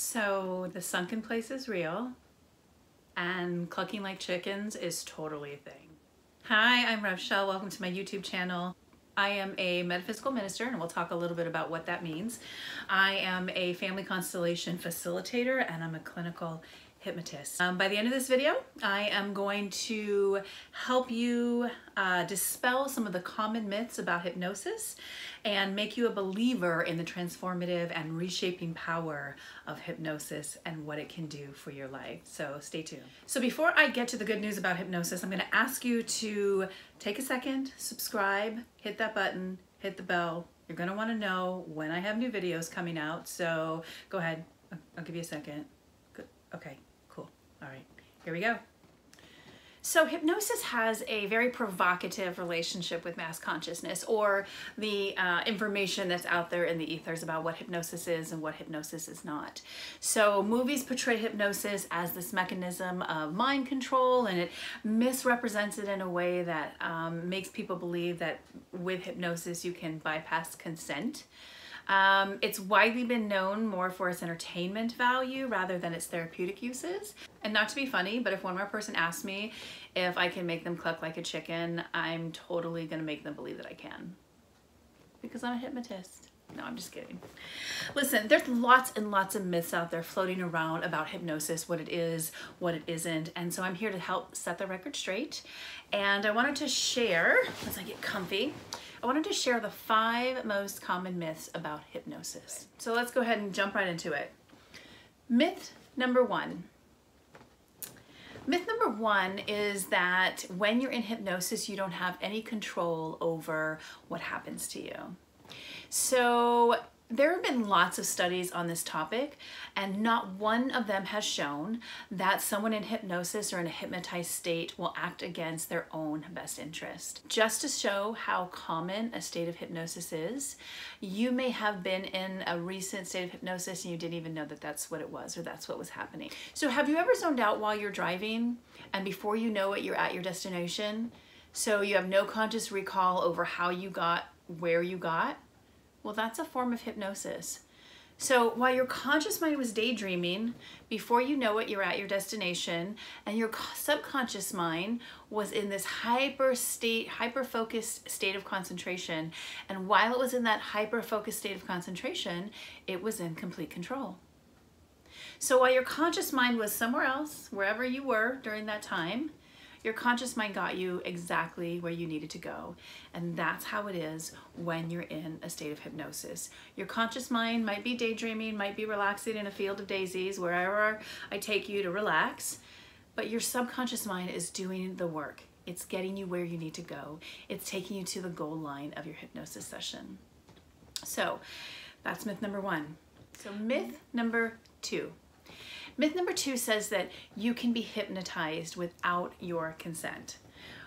So the sunken place is real and clucking like chickens is totally a thing. Hi, I'm Rev Chelle. Welcome to my YouTube channel. I am a metaphysical minister and we'll talk a little bit about what that means. I am a family constellation facilitator and I'm a clinical hypnotist. Um, by the end of this video, I am going to help you uh, dispel some of the common myths about hypnosis and make you a believer in the transformative and reshaping power of hypnosis and what it can do for your life. So stay tuned. So before I get to the good news about hypnosis, I'm going to ask you to take a second, subscribe, hit that button, hit the bell. You're going to want to know when I have new videos coming out. So go ahead. I'll give you a second. Good. Okay. All right, here we go. So hypnosis has a very provocative relationship with mass consciousness or the uh, information that's out there in the ethers about what hypnosis is and what hypnosis is not. So movies portray hypnosis as this mechanism of mind control and it misrepresents it in a way that um, makes people believe that with hypnosis you can bypass consent. Um, it's widely been known more for its entertainment value rather than its therapeutic uses. And not to be funny, but if one more person asks me if I can make them cluck like a chicken, I'm totally gonna make them believe that I can. Because I'm a hypnotist. No, I'm just kidding. Listen, there's lots and lots of myths out there floating around about hypnosis, what it is, what it isn't. And so I'm here to help set the record straight. And I wanted to share, as I get comfy, I wanted to share the five most common myths about hypnosis. So let's go ahead and jump right into it. Myth number one. Myth number one is that when you're in hypnosis, you don't have any control over what happens to you. So there have been lots of studies on this topic, and not one of them has shown that someone in hypnosis or in a hypnotized state will act against their own best interest. Just to show how common a state of hypnosis is, you may have been in a recent state of hypnosis and you didn't even know that that's what it was or that's what was happening. So, have you ever zoned out while you're driving and before you know it, you're at your destination? So, you have no conscious recall over how you got where you got? Well, that's a form of hypnosis. So while your conscious mind was daydreaming, before you know it, you're at your destination, and your subconscious mind was in this hyper state, hyper focused state of concentration. And while it was in that hyper focused state of concentration, it was in complete control. So while your conscious mind was somewhere else, wherever you were during that time, your conscious mind got you exactly where you needed to go. And that's how it is when you're in a state of hypnosis. Your conscious mind might be daydreaming, might be relaxing in a field of daisies, wherever I take you to relax, but your subconscious mind is doing the work. It's getting you where you need to go. It's taking you to the goal line of your hypnosis session. So that's myth number one. So myth number two. Myth number two says that you can be hypnotized without your consent.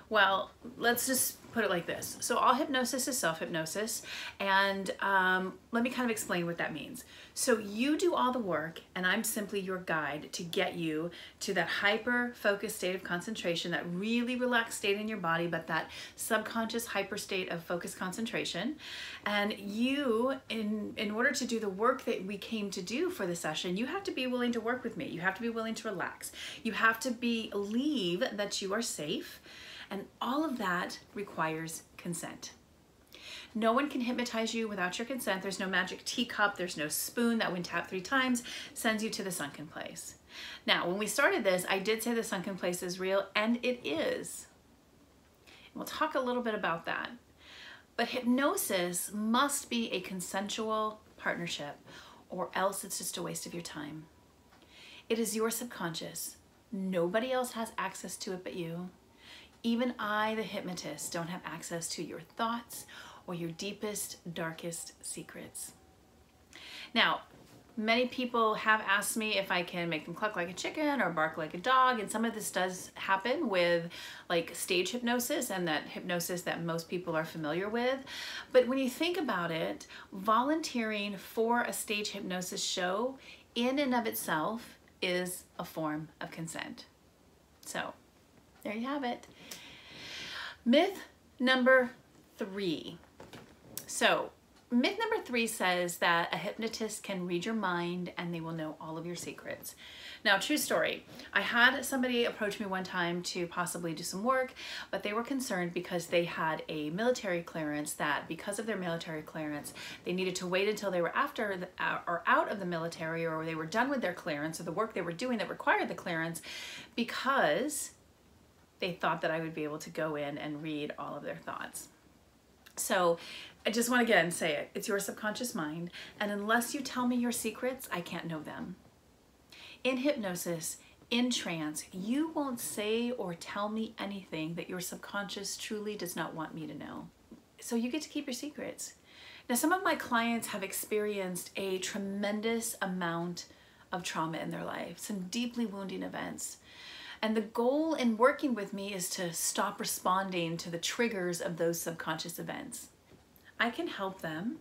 Well, let's just put it like this. So all hypnosis is self-hypnosis and um, let me kind of explain what that means. So you do all the work and I'm simply your guide to get you to that hyper-focused state of concentration, that really relaxed state in your body, but that subconscious hyper state of focused concentration. And you, in, in order to do the work that we came to do for the session, you have to be willing to work with me. You have to be willing to relax. You have to believe that you are safe and all of that requires consent. No one can hypnotize you without your consent. There's no magic teacup, there's no spoon that when tapped three times sends you to the sunken place. Now, when we started this, I did say the sunken place is real, and it is. We'll talk a little bit about that. But hypnosis must be a consensual partnership, or else it's just a waste of your time. It is your subconscious. Nobody else has access to it but you. Even I, the hypnotist, don't have access to your thoughts or your deepest, darkest secrets. Now, many people have asked me if I can make them cluck like a chicken or bark like a dog, and some of this does happen with like stage hypnosis and that hypnosis that most people are familiar with. But when you think about it, volunteering for a stage hypnosis show in and of itself is a form of consent. So there you have it. Myth number three. So myth number three says that a hypnotist can read your mind and they will know all of your secrets. Now, true story. I had somebody approach me one time to possibly do some work, but they were concerned because they had a military clearance that because of their military clearance, they needed to wait until they were after the, uh, or out of the military or they were done with their clearance or the work they were doing that required the clearance because they thought that I would be able to go in and read all of their thoughts. So I just want to again say it. It's your subconscious mind. And unless you tell me your secrets, I can't know them in hypnosis, in trance, you won't say or tell me anything that your subconscious truly does not want me to know. So you get to keep your secrets. Now, some of my clients have experienced a tremendous amount of trauma in their life, some deeply wounding events. And the goal in working with me is to stop responding to the triggers of those subconscious events. I can help them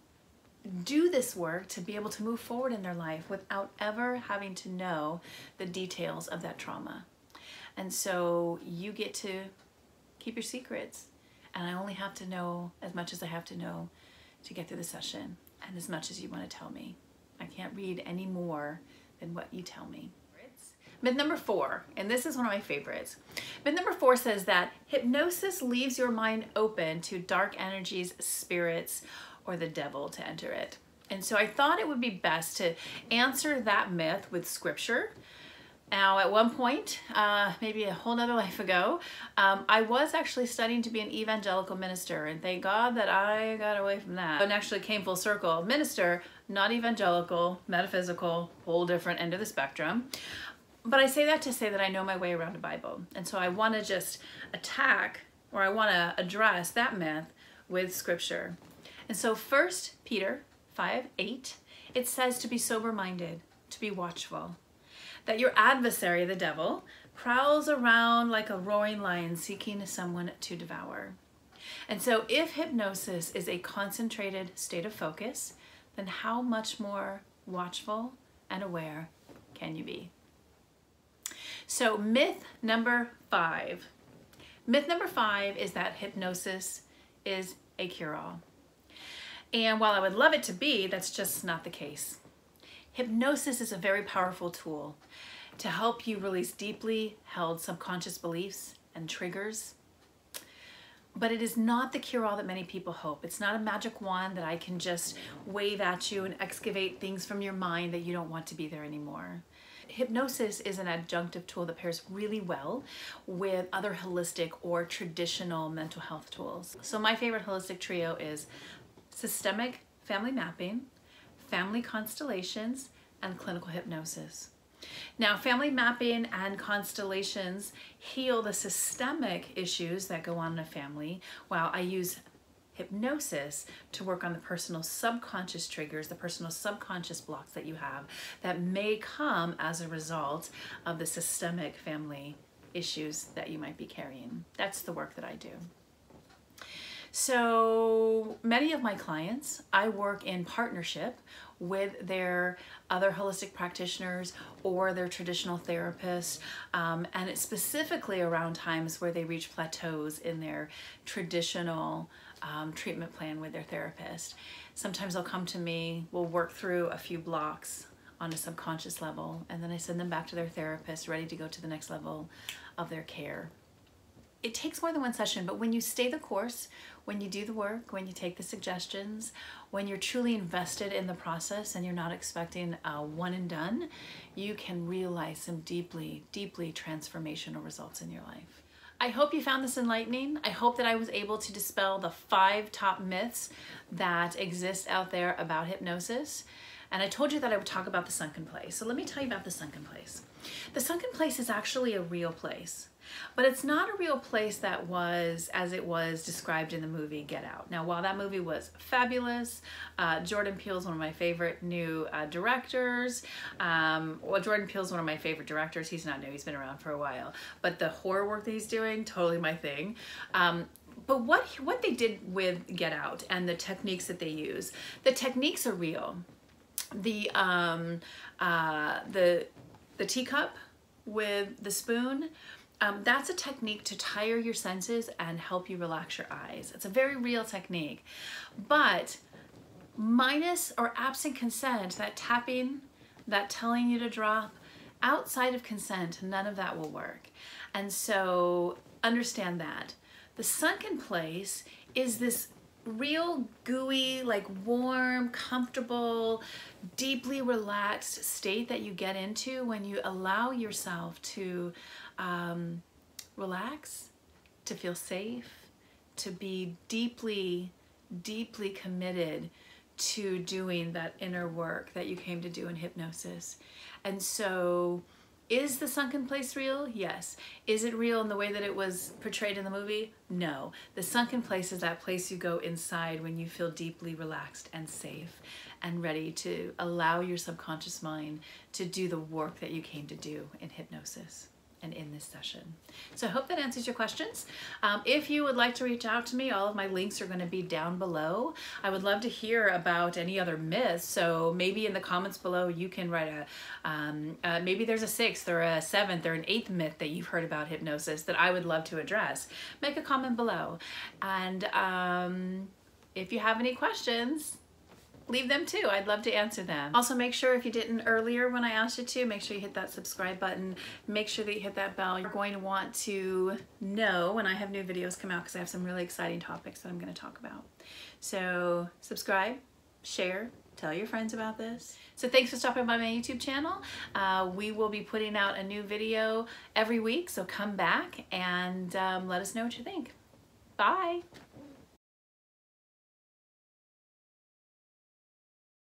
do this work to be able to move forward in their life without ever having to know the details of that trauma. And so you get to keep your secrets. And I only have to know as much as I have to know to get through the session and as much as you want to tell me. I can't read any more than what you tell me. Myth number four, and this is one of my favorites. Myth number four says that hypnosis leaves your mind open to dark energies, spirits, or the devil to enter it. And so I thought it would be best to answer that myth with scripture. Now, at one point, uh, maybe a whole nother life ago, um, I was actually studying to be an evangelical minister, and thank God that I got away from that. And actually came full circle. Minister, not evangelical, metaphysical, whole different end of the spectrum. But I say that to say that I know my way around a Bible. And so I want to just attack, or I want to address that myth with scripture. And so first Peter 5, 8, it says to be sober-minded, to be watchful, that your adversary, the devil, prowls around like a roaring lion seeking someone to devour. And so if hypnosis is a concentrated state of focus, then how much more watchful and aware can you be? So myth number five. Myth number five is that hypnosis is a cure-all. And while I would love it to be, that's just not the case. Hypnosis is a very powerful tool to help you release deeply held subconscious beliefs and triggers. But it is not the cure-all that many people hope. It's not a magic wand that I can just wave at you and excavate things from your mind that you don't want to be there anymore. Hypnosis is an adjunctive tool that pairs really well with other holistic or traditional mental health tools. So my favorite holistic trio is systemic family mapping, family constellations, and clinical hypnosis. Now, family mapping and constellations heal the systemic issues that go on in a family, while I use hypnosis to work on the personal subconscious triggers, the personal subconscious blocks that you have that may come as a result of the systemic family issues that you might be carrying. That's the work that I do. So many of my clients, I work in partnership with their other holistic practitioners or their traditional therapists, um, and it's specifically around times where they reach plateaus in their traditional um, treatment plan with their therapist. Sometimes they'll come to me, we'll work through a few blocks on a subconscious level, and then I send them back to their therapist ready to go to the next level of their care it takes more than one session, but when you stay the course, when you do the work, when you take the suggestions, when you're truly invested in the process and you're not expecting a one and done, you can realize some deeply, deeply transformational results in your life. I hope you found this enlightening. I hope that I was able to dispel the five top myths that exist out there about hypnosis. And I told you that I would talk about the sunken place. So let me tell you about the sunken place. The sunken place is actually a real place. But it's not a real place that was as it was described in the movie Get Out. Now, while that movie was fabulous, uh, Jordan Peele is one of my favorite new uh, directors. Um, well, Jordan Peele is one of my favorite directors. He's not new, he's been around for a while. But the horror work that he's doing, totally my thing. Um, but what what they did with Get Out and the techniques that they use, the techniques are real. The um, uh, the the teacup with the spoon um, that's a technique to tire your senses and help you relax your eyes. It's a very real technique. But minus or absent consent, that tapping that telling you to drop outside of consent, none of that will work. And so understand that. The sunken place is this real gooey, like warm, comfortable, deeply relaxed state that you get into when you allow yourself to um, relax, to feel safe, to be deeply, deeply committed to doing that inner work that you came to do in hypnosis. And so is the sunken place real? Yes. Is it real in the way that it was portrayed in the movie? No. The sunken place is that place you go inside when you feel deeply relaxed and safe and ready to allow your subconscious mind to do the work that you came to do in hypnosis and in this session. So I hope that answers your questions. Um, if you would like to reach out to me, all of my links are going to be down below. I would love to hear about any other myths. So maybe in the comments below, you can write a, um, uh, maybe there's a sixth or a seventh or an eighth myth that you've heard about hypnosis that I would love to address. Make a comment below. And um, if you have any questions, leave them too. I'd love to answer them. Also make sure if you didn't earlier when I asked you to, make sure you hit that subscribe button. Make sure that you hit that bell. You're going to want to know when I have new videos come out because I have some really exciting topics that I'm going to talk about. So subscribe, share, tell your friends about this. So thanks for stopping by my YouTube channel. Uh, we will be putting out a new video every week, so come back and um, let us know what you think. Bye.